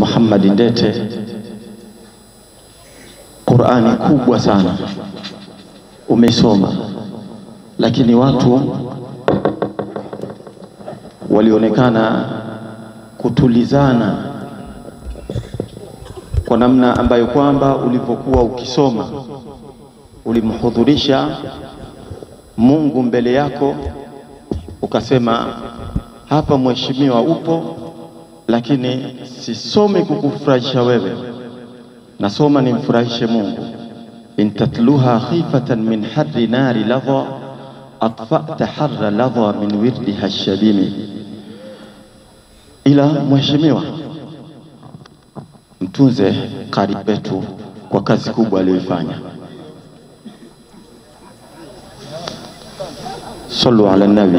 Muhammad Ndete, Qur'ani kubwa sana. Umesoma, lakini watu walionekana kutulizana kwa namna ambayo kwamba ulivyokuwa ukisoma. Ulimhudhurisha Mungu mbele yako, ukasema hapa mheshimiwa upo, lakini sisomi kukufurahisha wewe, nasoma nimfurahishe Mungu. intatluha khifatan min harri nari ladha atfa'ta harra ladha min wirdiha shabimi. Ila mheshimiwa, mtunze kari wetu kwa kazi kubwa aliyoifanya. Sallu ala nabi.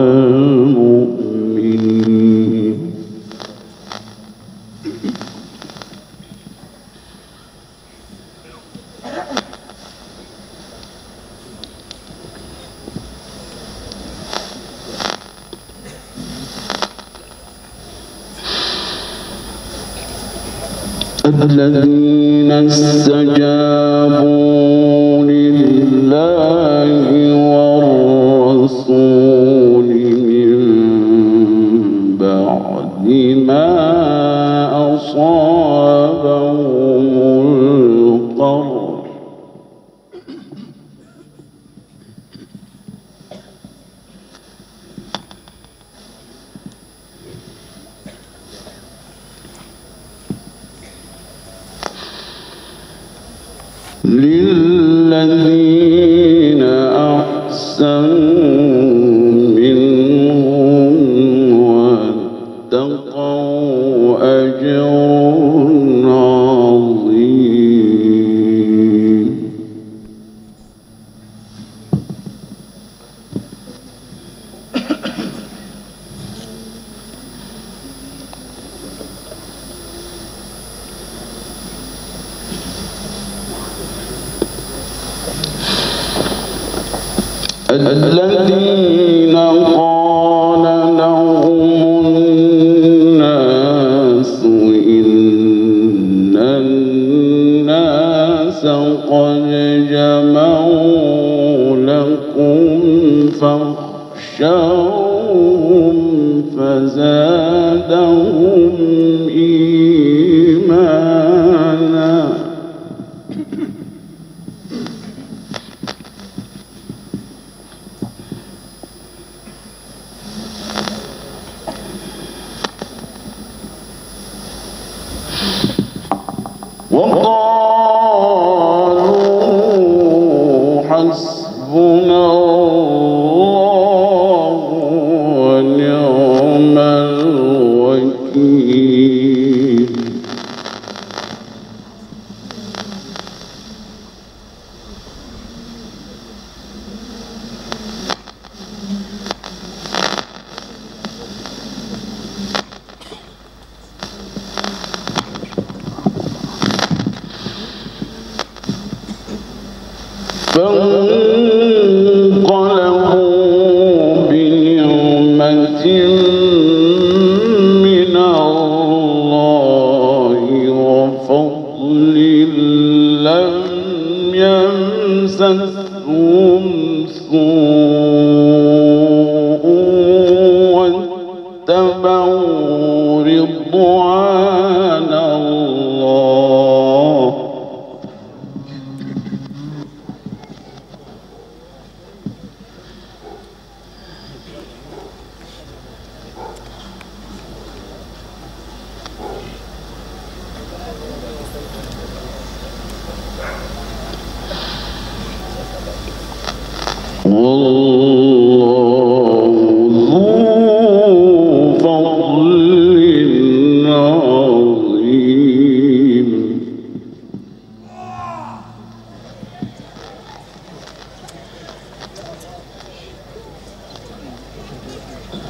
المؤمنين. الذين استجابوا بعد ما أصابهم واتقوا أجر وقالوا حسبنا São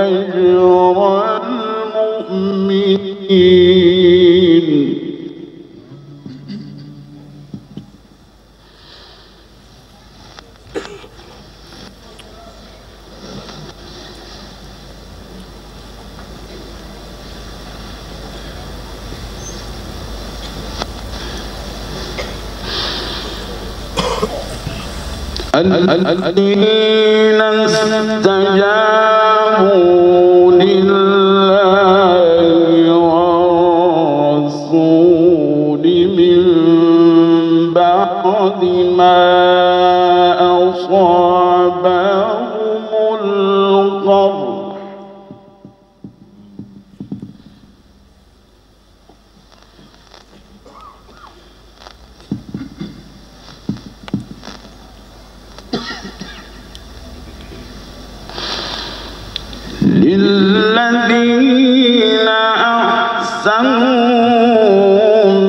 أجر المؤمنين الذين استجابوا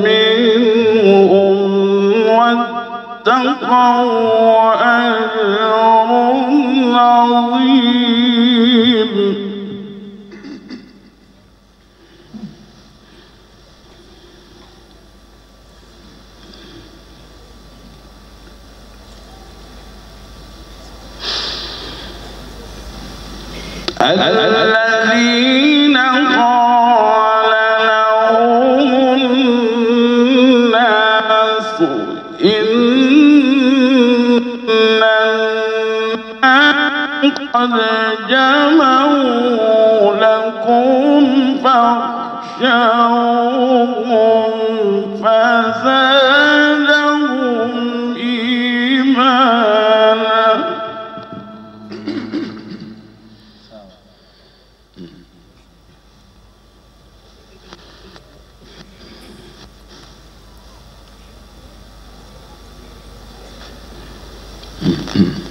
منهم واتقوا قد جمعوا لكم فاخشوهم فزادهم إيمانا Mm-hmm.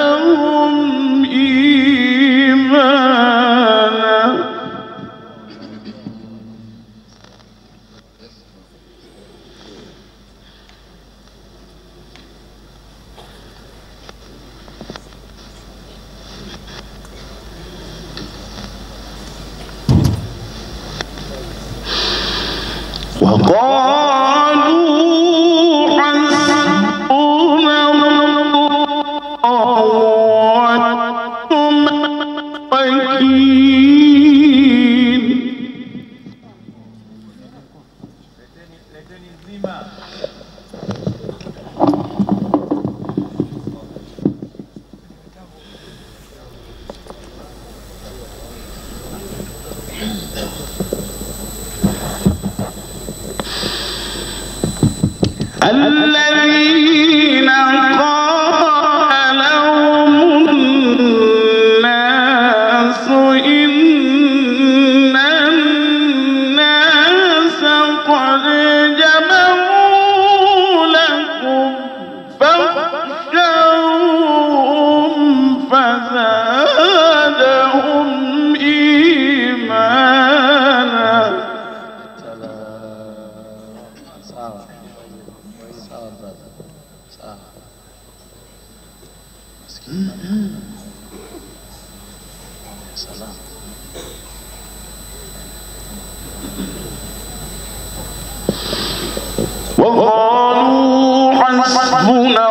Muna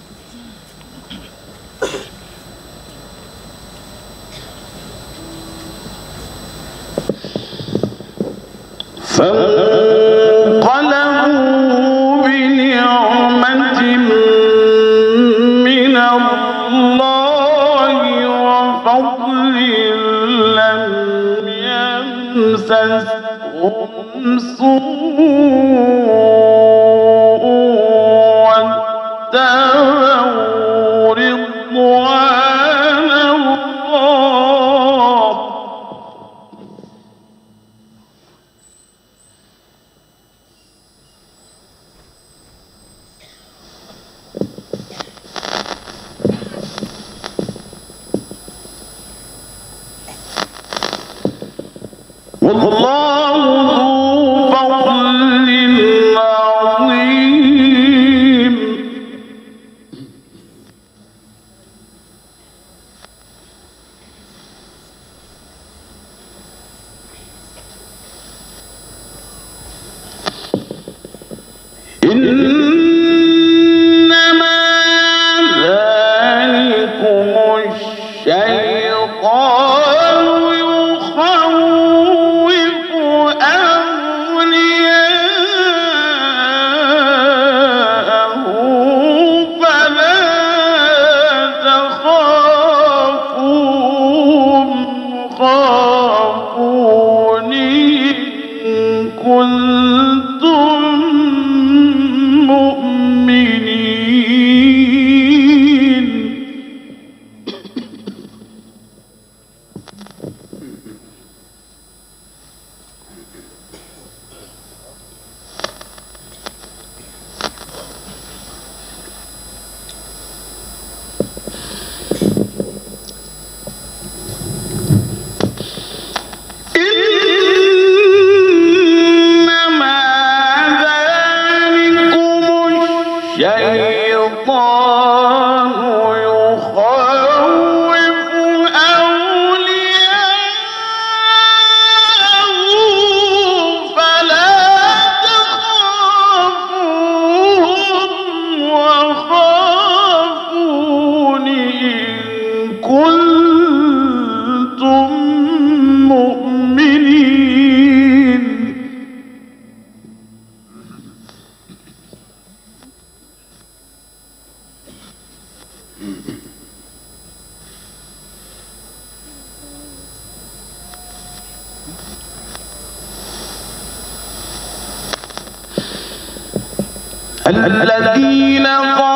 يمسسهم 嗯。الذين قال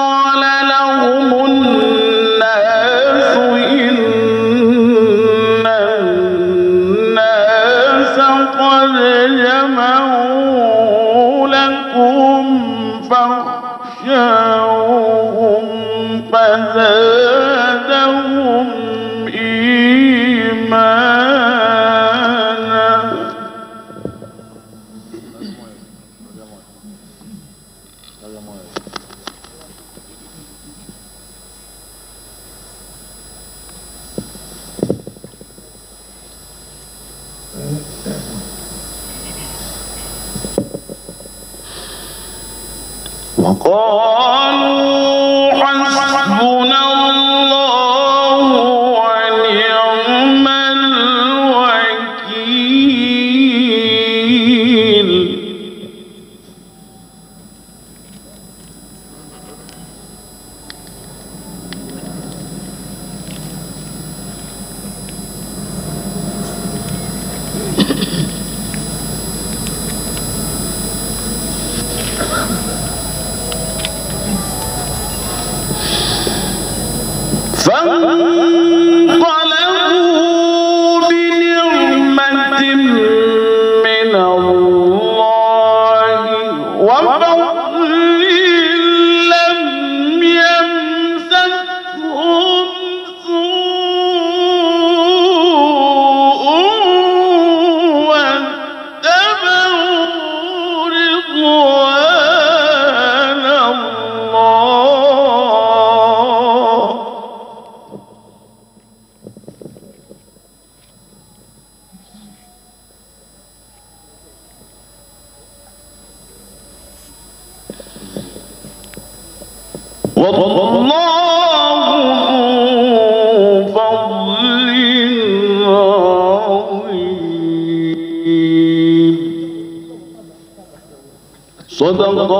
صدق